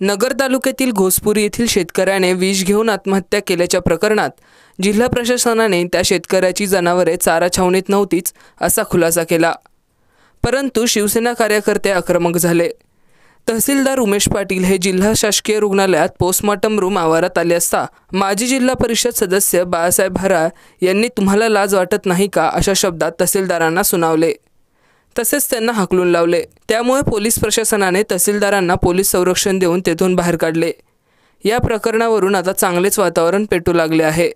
नगर तालुक्यातील घोसपुरी येथील शेतकऱ्याने विष घेऊन आत्महत्या केल्याच्या प्रकरणात जिल्हा प्रशासनाने त्या शेतकऱ्याची जनावरे चारा छावणीत नव्हतीच असा खुलासा केला. परंतु शिवसेना कार्यकर्ते आक्रमक झाले. तहसीलदार उमेश पाटील हे जिल्हा शासकीय रुग्णालयात पोस्टमॉर्टम रूम आवारात आले असता माजी जिल्हा परिषद सदस्य बाळासाहेब हरा यांनी तुम्हाला लाज वाटत नाही का अशा शब्दात तहसीलदारांना सुनावले. तसेच त्यांना हाकलून लावले. त्यामुळे पोलीस प्रशासनाने तहसीलदारांना पोलीस संरक्षण देऊन तेथून बाहेर काढले. या प्रकरणावरून आता चांगलेच वातावरण पेटू लागले आहे.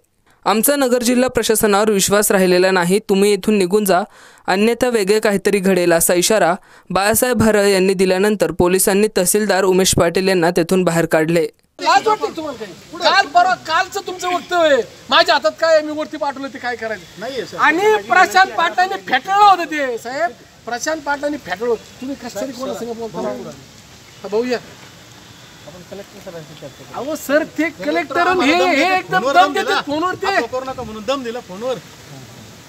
आमचा नगर जिल्हा प्रशासनावर विश्वास राहिलेला नाही. तुम्ही येथून निघून जा. अन्यथा वेगळे काहीतरी घडेल असा इशारा बाळासाहेब हरळ यांनी दिल्यानंतर पोलिसांनी तहसीलदार उमेश पाटील यांना तेथून बाहेर काढले. काल परवा कालचं तुमचं वक्तव्य. माझ्या हातात काय मी वरती पाठवलं ते काय करायचं? आणि प्रशांत पाटलांनी फेटाळलं होतं ते साहेब. प्रशांत पाटलांनी होतं तुम्ही कशातरी कोणा संग बोलता हा, भाऊ या अहो सर ते कलेक्टर हे हे एकदम दम देतात फोनवर ते. करू नका म्हणून दम दिला फोनवर.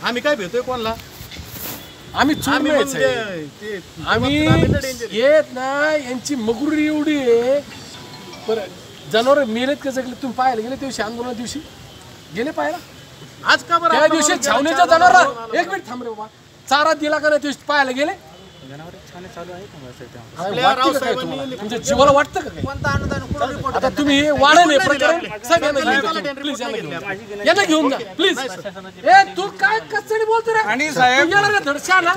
आम्ही काय भेटतोय कोणला? आम्ही आम्ही आहे. येत ना यांची मगरुरी एवढी आहे. बरं जनावर मेलेत का जगले? तुम्ही पाहायला गेले दिवशी आंदोलना दिवशी? गेले पाहायला? आज का बरं त्या दिवशी छावणीच्या जनावर एक मिनिट थांब रे बाबा. चारा दिला का नाही दिवशी पाहायला गेले? आपल्या वाटतं का काय रावसाहेबांनी तुम्हाला? तुमच्या जीवाला वाटतं का काय? आता तुम्ही हे वाढण आहे प्रकरण साहेब यांना घेऊन जा. प्लीज यांना घेऊन जा. यांना घेऊन जा प्लीज. ए तू काय कचडी बोलतो रे? आणि साहेब धडशा ना